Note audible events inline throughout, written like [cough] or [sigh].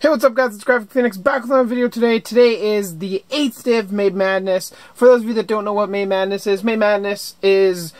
Hey, what's up guys, it's Graphic Phoenix back with another video today. Today is the 8th day of May Madness. For those of you that don't know what May Madness is, May Madness is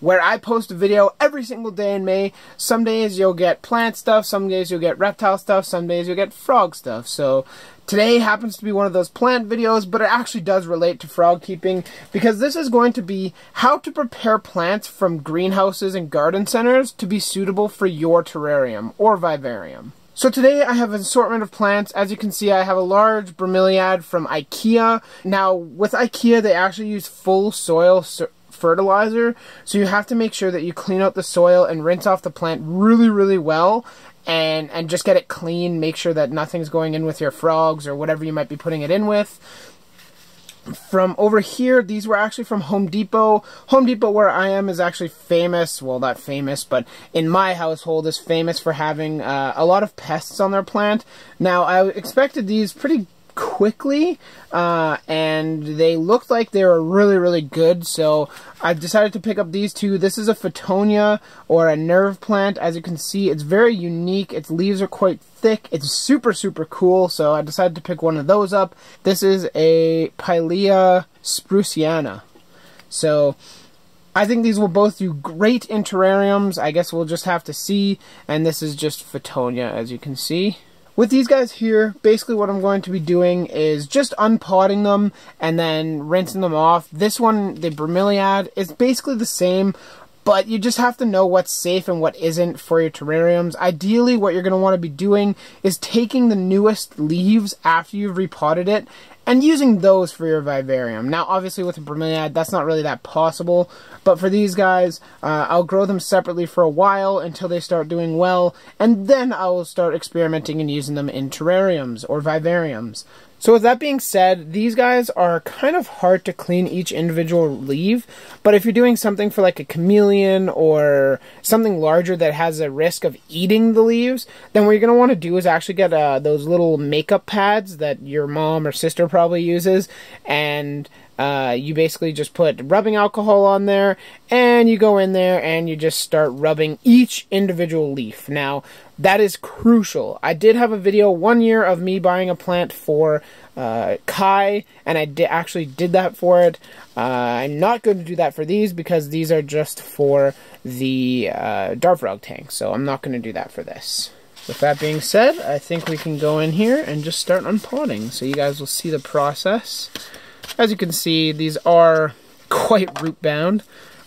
where I post a video every single day in May. Some days you'll get plant stuff, some days you'll get reptile stuff, some days you'll get frog stuff. So today happens to be one of those plant videos, but it actually does relate to frog keeping because this is going to be how to prepare plants from greenhouses and garden centers to be suitable for your terrarium or vivarium. So today I have an assortment of plants. As you can see, I have a large bromeliad from IKEA. Now, with IKEA, they actually use full soil fertilizer, so you have to make sure that you clean out the soil and rinse off the plant really, really well and and just get it clean. Make sure that nothing's going in with your frogs or whatever you might be putting it in with from over here, these were actually from Home Depot. Home Depot, where I am, is actually famous. Well, not famous, but in my household is famous for having uh, a lot of pests on their plant. Now, I expected these pretty quickly, uh, and they looked like they were really, really good, so I've decided to pick up these two. This is a Fittonia, or a nerve plant. As you can see, it's very unique. Its leaves are quite thick. It's super, super cool, so I decided to pick one of those up. This is a Pilea spruceana. So, I think these will both do great in terrariums. I guess we'll just have to see. And this is just Fittonia, as you can see. With these guys here, basically what I'm going to be doing is just unpotting them and then rinsing them off. This one, the bromeliad, is basically the same, but you just have to know what's safe and what isn't for your terrariums. Ideally, what you're going to want to be doing is taking the newest leaves after you've repotted it and using those for your vivarium. Now, obviously with a bromeliad, that's not really that possible, but for these guys, uh, I'll grow them separately for a while until they start doing well, and then I will start experimenting and using them in terrariums or vivariums. So with that being said, these guys are kind of hard to clean each individual leaf, but if you're doing something for like a chameleon or something larger that has a risk of eating the leaves, then what you're going to want to do is actually get uh, those little makeup pads that your mom or sister probably uses, and uh, you basically just put rubbing alcohol on there and you go in there and you just start rubbing each individual leaf. Now, that is crucial. I did have a video one year of me buying a plant for uh, Kai, and I di actually did that for it. Uh, I'm not going to do that for these because these are just for the uh, Dart Frog tank, so I'm not going to do that for this. With that being said, I think we can go in here and just start unpotting, so you guys will see the process. As you can see, these are [laughs] quite root bound,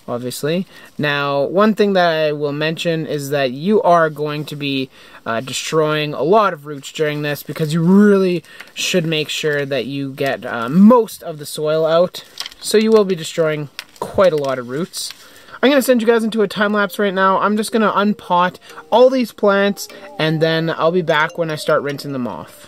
obviously. Now, one thing that I will mention is that you are going to be uh, destroying a lot of roots during this because you really should make sure that you get uh, most of the soil out. So you will be destroying quite a lot of roots. I'm going to send you guys into a time lapse right now. I'm just going to unpot all these plants and then I'll be back when I start rinsing them off.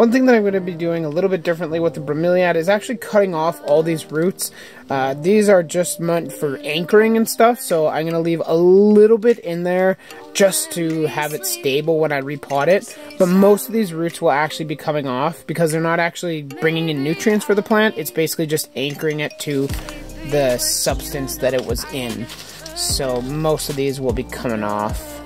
One thing that I'm going to be doing a little bit differently with the bromeliad is actually cutting off all these roots. Uh, these are just meant for anchoring and stuff, so I'm going to leave a little bit in there just to have it stable when I repot it. But most of these roots will actually be coming off because they're not actually bringing in nutrients for the plant. It's basically just anchoring it to the substance that it was in. So most of these will be coming off.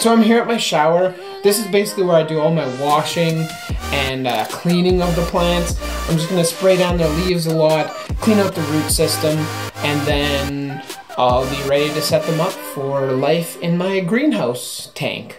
So I'm here at my shower. This is basically where I do all my washing and uh, cleaning of the plants. I'm just gonna spray down their leaves a lot, clean out the root system, and then I'll be ready to set them up for life in my greenhouse tank.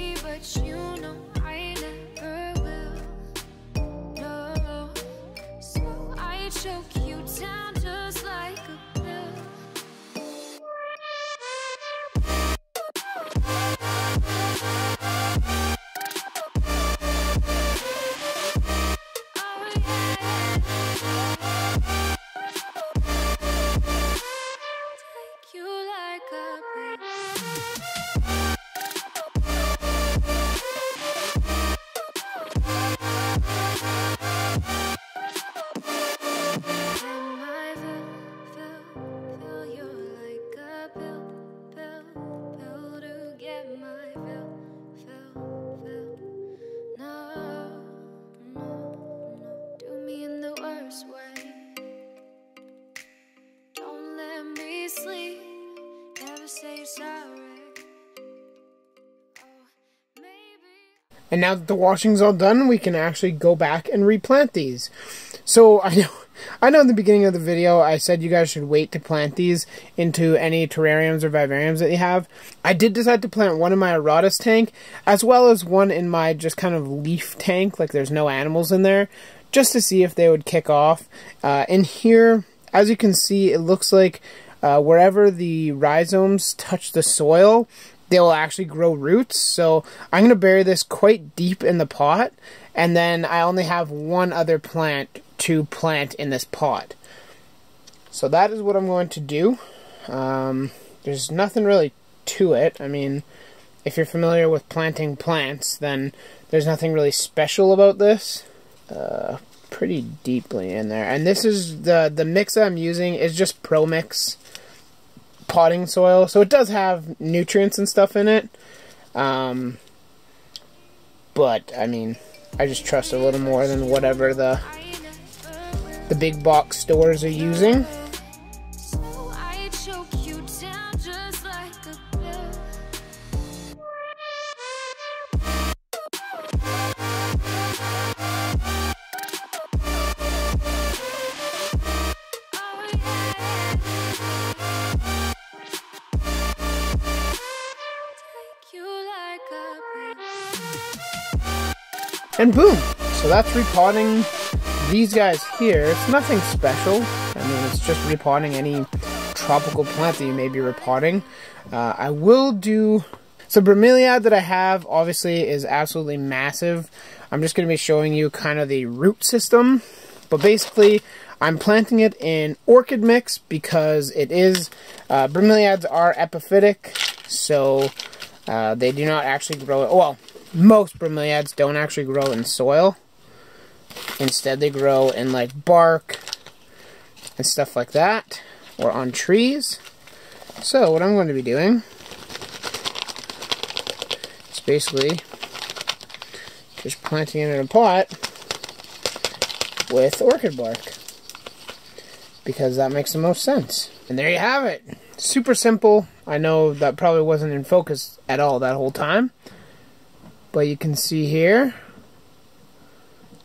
And now that the washing's all done, we can actually go back and replant these. So [laughs] I know, I know in the beginning of the video I said you guys should wait to plant these into any terrariums or vivariums that you have. I did decide to plant one in my Aratus tank, as well as one in my just kind of leaf tank, like there's no animals in there, just to see if they would kick off. Uh, in here, as you can see, it looks like uh, wherever the rhizomes touch the soil, they will actually grow roots. So I'm going to bury this quite deep in the pot, and then I only have one other plant to plant in this pot. So that is what I'm going to do. Um, there's nothing really to it. I mean, if you're familiar with planting plants, then there's nothing really special about this. Uh, pretty deeply in there. And this is the the mix that I'm using is just Pro Mix potting soil, so it does have nutrients and stuff in it. Um, but I mean, I just trust a little more than whatever the the big box stores are using. And boom! So that's repotting these guys here. It's nothing special. I mean, it's just repotting any tropical plant that you may be repotting. Uh, I will do... So bromeliad that I have, obviously, is absolutely massive. I'm just going to be showing you kind of the root system. But basically, I'm planting it in orchid mix because it is... Uh, bromeliads are epiphytic, so uh, they do not actually grow... Well, most bromeliads don't actually grow in soil. Instead, they grow in like bark and stuff like that, or on trees. So, what I'm going to be doing is basically just planting it in a pot with orchid bark because that makes the most sense. And there you have it. Super simple. I know that probably wasn't in focus at all that whole time. But you can see here,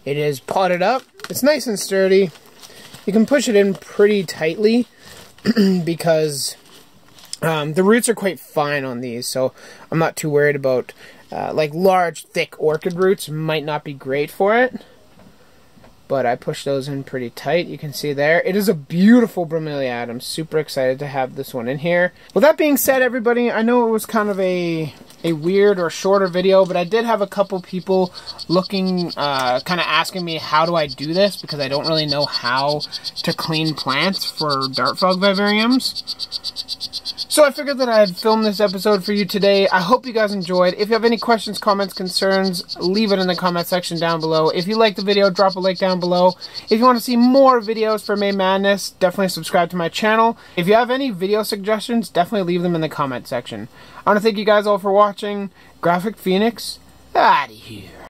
it is potted up. It's nice and sturdy. You can push it in pretty tightly [clears throat] because um, the roots are quite fine on these, so I'm not too worried about uh, like large, thick orchid roots might not be great for it. But I push those in pretty tight. You can see there. It is a beautiful bromeliad. I'm super excited to have this one in here. With that being said, everybody, I know it was kind of a a weird or shorter video, but I did have a couple people looking, uh, kind of asking me how do I do this because I don't really know how to clean plants for dart frog vivariums. So I figured that I'd film this episode for you today. I hope you guys enjoyed. If you have any questions, comments, concerns, leave it in the comment section down below. If you like the video, drop a like down below. If you want to see more videos for May Madness, definitely subscribe to my channel. If you have any video suggestions, definitely leave them in the comment section. I want to thank you guys all for watching. Graphic Phoenix, out of here.